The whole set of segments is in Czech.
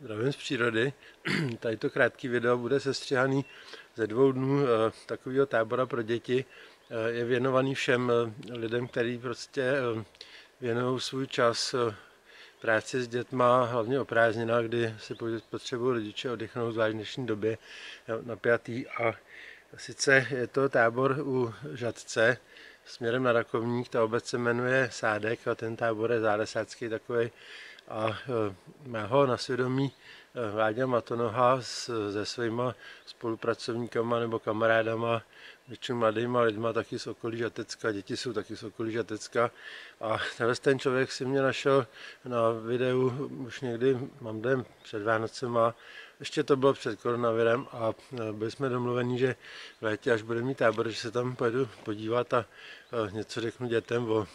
Zdravím z přírody. Tady to krátké video bude sestřihaný ze dvou dnů eh, takového tábora pro děti. Eh, je věnovaný všem eh, lidem, kteří prostě věnují svůj čas práci s dětma, hlavně o prázdninách, kdy si potřebují rodiče oddechnout zvlášť v dnešní době napjatý. A sice je to tábor u Žadce směrem na Rakovník, ta obec se jmenuje Sádek a ten tábor je zálesácký takový a e, má ho na svědomí e, Váďa Matonoha se svýma spolupracovníkama nebo kamarádama, většinou mladýma lidma taky z okolí Žatecka, děti jsou taky z okolí Žatecka. A tenhle ten člověk si mě našel na videu už někdy, mám den před Vánocema, ještě to bylo před koronavirem a e, byli jsme domluveni, že v létě, až bude mít tábor, že se tam pojedu podívat a e, něco řeknu dětem o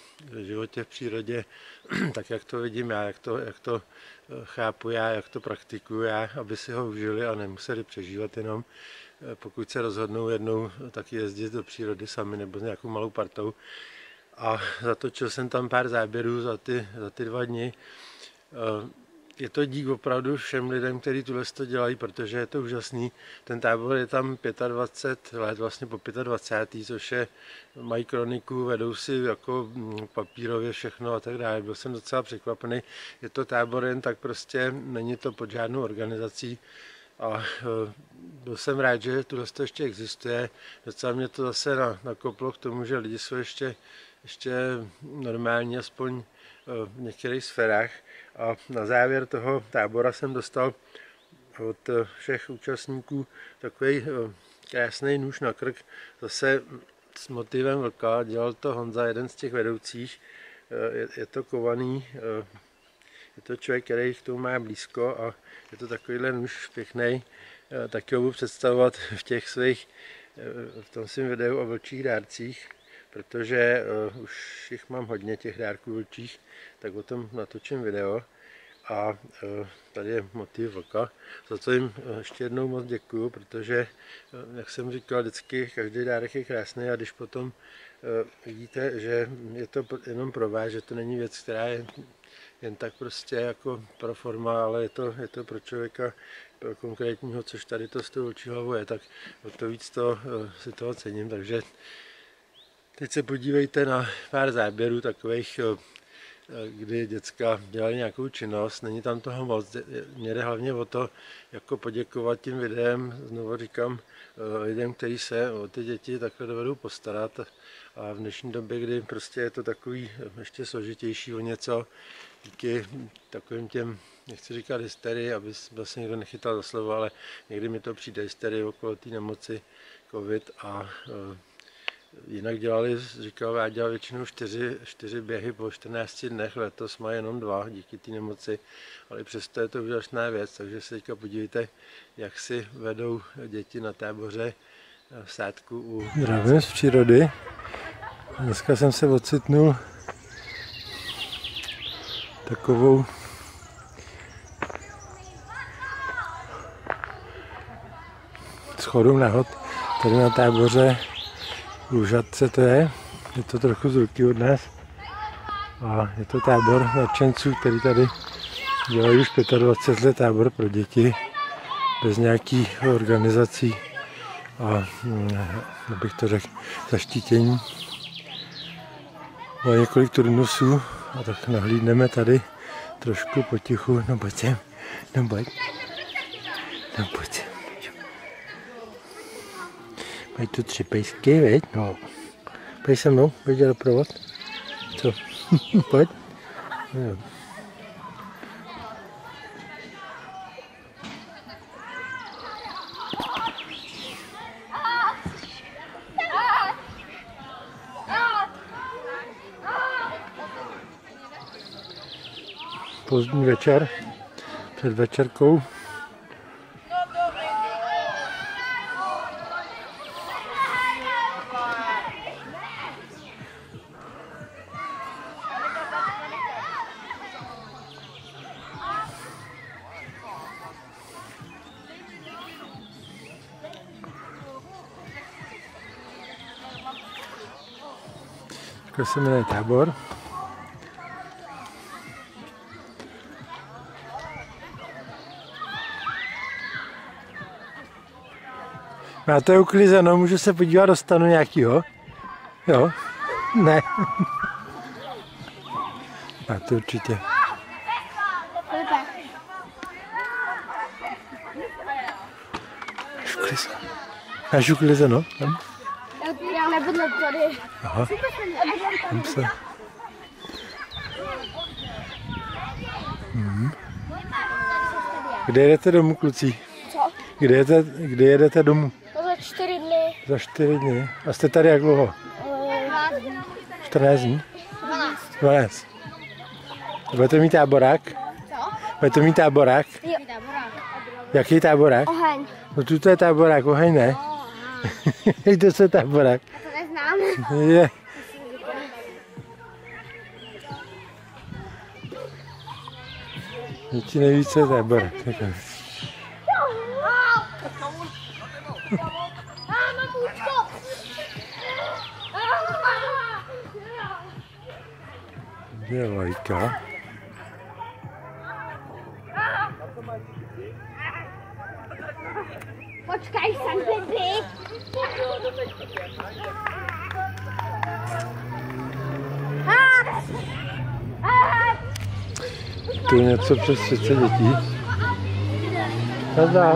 životě v přírodě, tak jak to vidím já, jak to, jak to e, chápu já, jak to praktikuju já, aby si ho užili a nemuseli přežívat jenom, pokud se rozhodnou jednou taky jezdit do přírody sami nebo s nějakou malou partou. A zatočil jsem tam pár záběrů za ty, za ty dva dny je to dík opravdu všem lidem, kteří tuhle to dělají, protože je to úžasný. Ten tábor je tam 25 let, vlastně po 25. což je, mají kroniku, vedou si jako mm, papírově všechno a tak dále. Byl jsem docela překvapený. Je to tábor jen tak prostě, není to pod žádnou organizací. A e, byl jsem rád, že tuhle to ještě existuje. Docela mě to zase nakoplo k tomu, že lidi jsou ještě, ještě normální, aspoň e, v některých sférách. A na závěr toho tábora jsem dostal od všech účastníků takový krásný nůž na krk, zase s motivem vlka, dělal to Honza, jeden z těch vedoucích, je, je to kovaný, je to člověk, který k tomu má blízko a je to takovýhle nůž pěkný, taky ho budu představovat v těch svých, v tom svém videu o vlčích dárcích, protože uh, už jich mám hodně těch dárků vlčích, tak o tom natočím video. A tady je motiv vlka, za co jim ještě jednou moc děkuju, protože, jak jsem říkal, vždycky každý dárek je krásný a když potom vidíte, že je to jenom pro vás, že to není věc, která je jen tak prostě jako pro forma, ale je to, je to pro člověka pro konkrétního, což tady to s tou vlčí hlavou je, tak o to víc to, si toho cením, takže Teď se podívejte na pár záběrů takových, eh, kdy děcka dělali nějakou činnost, není tam toho moc, mě jde hlavně o to, jako poděkovat tím lidem, znovu říkám, eh, lidem, kteří se o ty děti takhle dovedou postarat. A v dnešní době, kdy prostě je to takový ještě složitější o něco, díky takovým těm, nechci říkat hysterii, aby vlastně někdo nechytal za slovo, ale někdy mi to přijde hysterie okolo té nemoci covid a eh, Jinak dělali, říkal, já dělal většinou čtyři, čtyři běhy po 14 dnech, letos má jenom dva díky té nemoci, ale přesto je to úžasná věc, takže se teďka podívejte, jak si vedou děti na táboře v sádku u... Zdravím z přírody. Dneska jsem se ocitnul takovou schodou nahod tady na táboře Lužatce to je, je to trochu z ruky od nás. A je to tábor nadšenců, který tady dělají už 25 let tábor pro děti, bez nějakých organizací a, hm, abych to řekl, zaštítění. Má několik turnusů a tak nahlídneme tady trošku potichu, no pojď sem, no pojď, no pojď sem. Mají tu tři pejsky, veď? No. Pojď se mnou, pojď dělat provod. Co? Pojď. No. Pozdní večer, před večerkou. Takhle se jmenuje tábor. Máte uklizeno, můžu se podívat do stanu nějakýho? Jo? Ne. Máte určitě. Máš uklizeno. Máš uklizeno? Tam? Já nebydlím tady. Aha. Tam se. Mhm. Kde jedete domů, kluci? Co? Kde, jedete, kde jedete domů? No za čtyři dny. Za čtyři dny. A jste tady jak dlouho? Uh, 14 dní? 12. 12. Budete mít táborák? Co? Budete mít táborák? Jo. Jaký táborák? Oheň. No tu to je táborák, oheň ne? to je táborák. Já to neznám. Je. Já ti neví, co je táborák. Takhle. A, mám účko. Kde je lajka? Počkej, jsem Bibi. Tu je něco přes 30 dětí. Nazdar.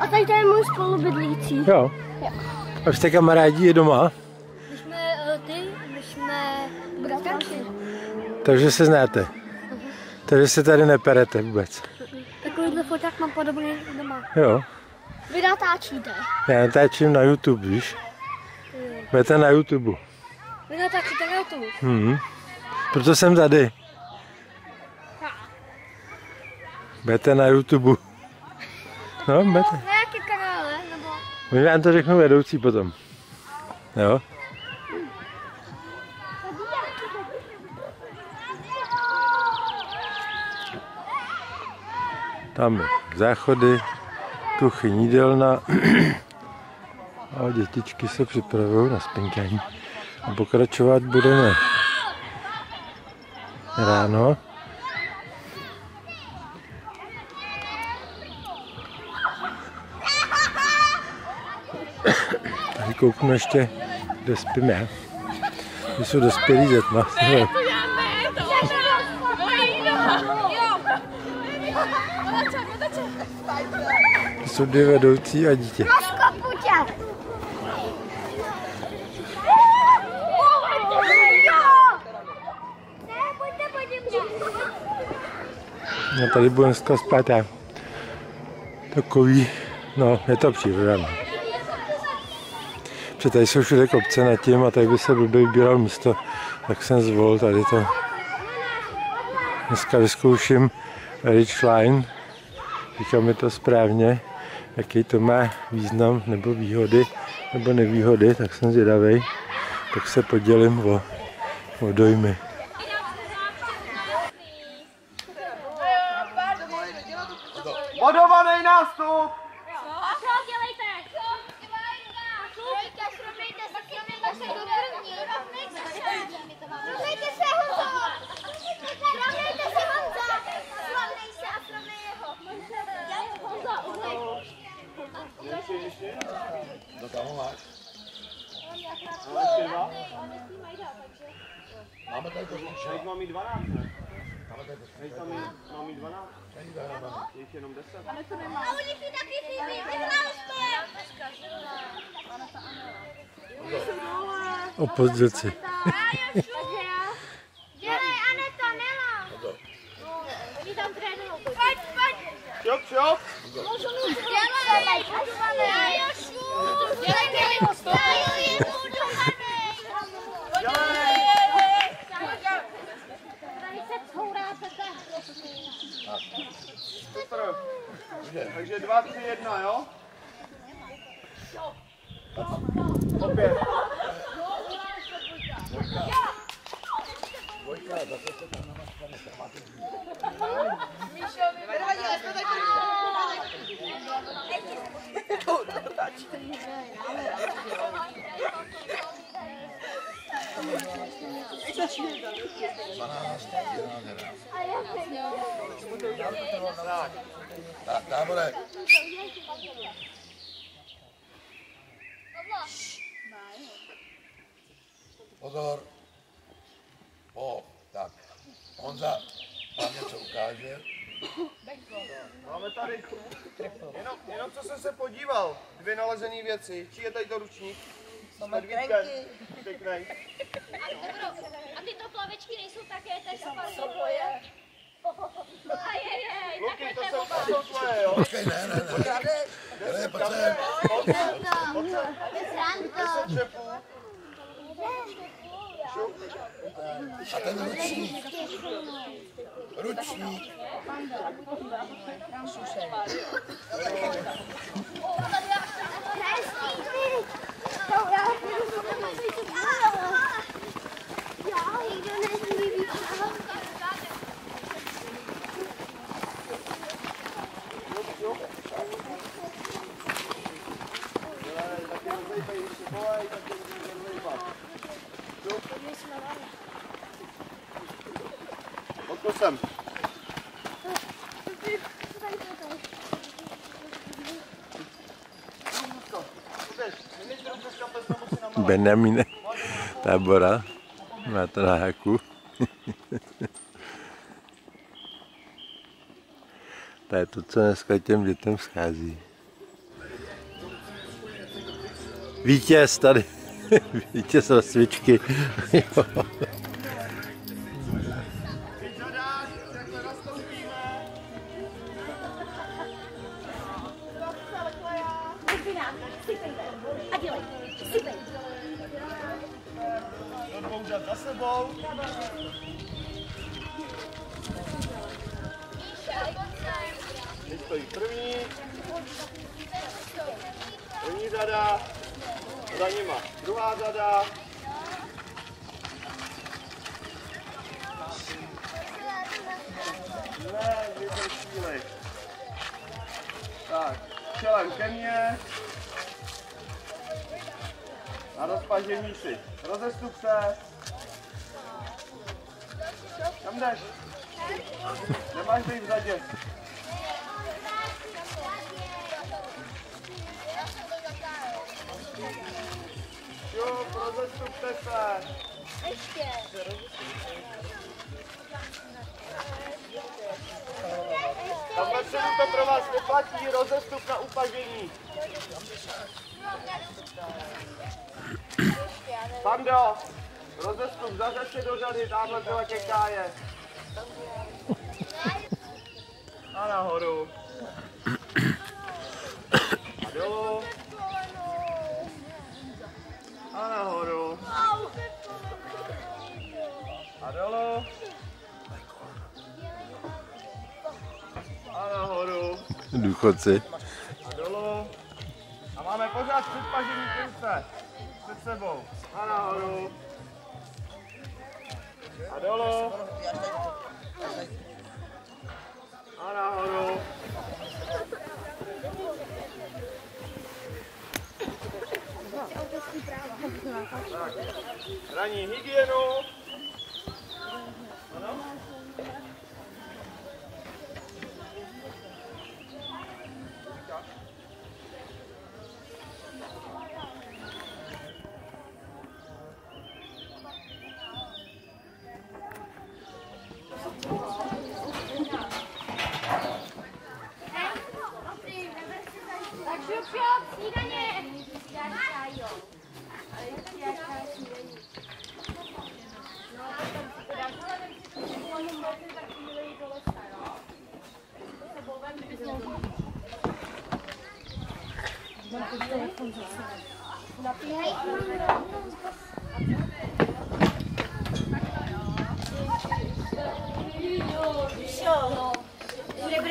A tady to je můj spolubydlící. Jo. A jste kamarádi je doma, takže se znáte. Takže se tady neperete vůbec. Takovýhle foták mám podobný doma. Jo. Vy natáčíte. Já natáčím na YouTube, víš? Budete na YouTube. Vy natáčíte na YouTube. Mhm. Proto jsem tady. Budete na YouTube. No, budete. Na jaký kanále? Nebo... Oni vám to řeknou vedoucí potom. Jo? Tam je záchody, kuchyň, jídelna. A dětičky se připravují na spinkání. A pokračovat budeme ráno. Tady kouknu ještě, kde spím já. Kde jsou dospělí dětma. Jsou dvě vedoucí a dítě. No tady budu dneska spát já. Takový, no je to příroda. No. Protože tady jsou všude kopce nad tím a tady by se blbě vybíral místo, tak jsem zvolil tady to. Dneska vyzkouším Rich Line, říkám mi to správně, jaký to má význam nebo výhody nebo nevýhody, tak jsem zvědavý, tak se podělím o, o dojmy. Bodovaný nástup! Co? Dělejte? Srovnejte, srovnejte se, srovnejte se do první. Srovnejte se, Honzo! Srovnejte se, Honzo! Srovnej se a srovnej jeho. Honzo, uhlej. Teď mám mít 12, ne? Teď tam mít, mám mít 12. Jich jenom 10. A oni si taky si vyhrál Opozdilci. Dělej, Honza vám něco ukáže. Máme tady jenom, jenom co jsem se podíval, dvě nalezené věci. Čí je tady to ručník? Medvídkem. Pěknej. A tyto plavečky nejsou také tak. Ajajaj, Luky, to jsou, to jsou tvoje, jo? Počkej, ne, ne, ne. Ne, pojď sem. Deset dřepů. A ten ručník. Ručník. Benjamine tábora. Na haku. to je to, co dneska těm dětem schází. Vítěz tady. Vítěz rozcvičky. Teď stojí první. První řada. Za nima druhá řada. Tak, čelem ke mně. A rozpažení si. Rozestup se. Kam jdeš? Nemáš být v řadě. Jo, rozestupte se. Tam vepředu to pro vás neplatí, rozestup na upažení. Pando, rozestup, se do řady, tamhle byla ke káje. A nahoru. A dolů. A nahoru. A dolů. A nahoru. Důchodci. 你的。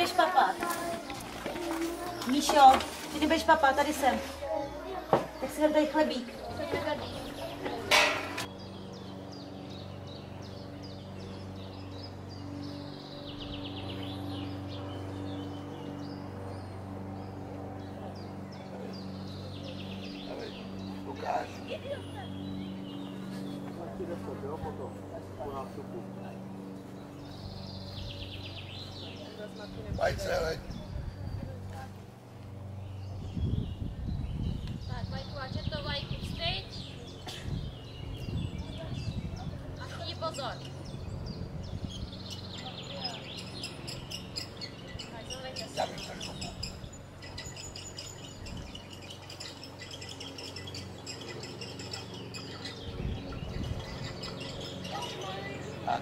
Míšo. Míšo, ty nebudeš tady jsem. Tak si vem tady chlebík. Ukáž. Jo, 啊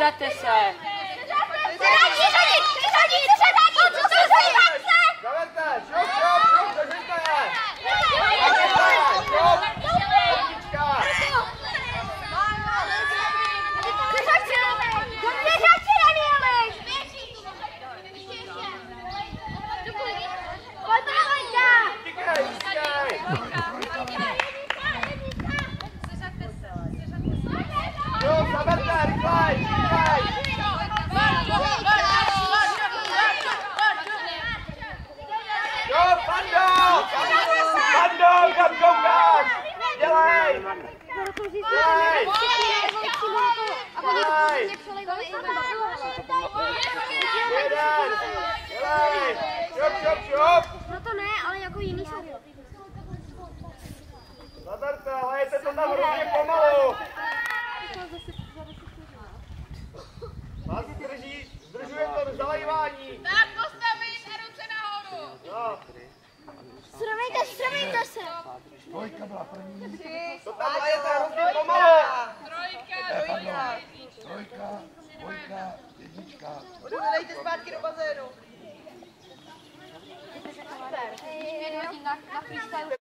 Já jsem jako jiný jsou. Zaberte, lejete to tam hrozně pomalu! Vás zdrží, zdržuje to zalejvání. Tak postavit a ruce nahoru. No, Srovnejte, srovnejte se. Trojka byla první. to tam lejete hrozně pomalu. Trojka, pardon. Trojka, dvojka, jednička. Dejte zpátky do bazénu. certo. A gente virou aqui na, na frente